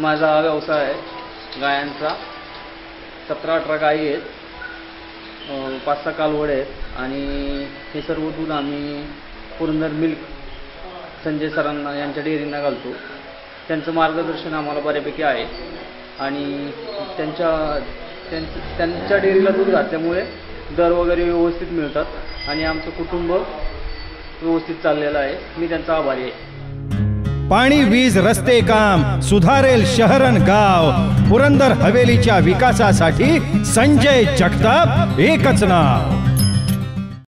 माझा हा व्यवसाय आहे गायांचा. सतरा अठरा गायी आहेत. पाच सहा कालवड आहेत. आणि हे सर्व दूध आम्ही पुरंदर मिल्क संजय सरांना यांच्या डेअरींना घालतो. त्यांचं मार्गदर्शन आम्हाला बऱ्यापैकी आहे. आणि त्यांच्या त्यांच्या त्यांच्या डेअरीला दूध घातल्यामुळे दर वगैरे व्यवस्थित मिळतात. आणि आमचं कुटुंब व्यवस्थित चाललेलं आहे. मी त्यांचा आभारी आहे. पाणी वीज रस्ते काम सुधारेल शहरन गाव पुरंदर हवेलीच्या विकासासाठी संजय जगताप एकच नाव.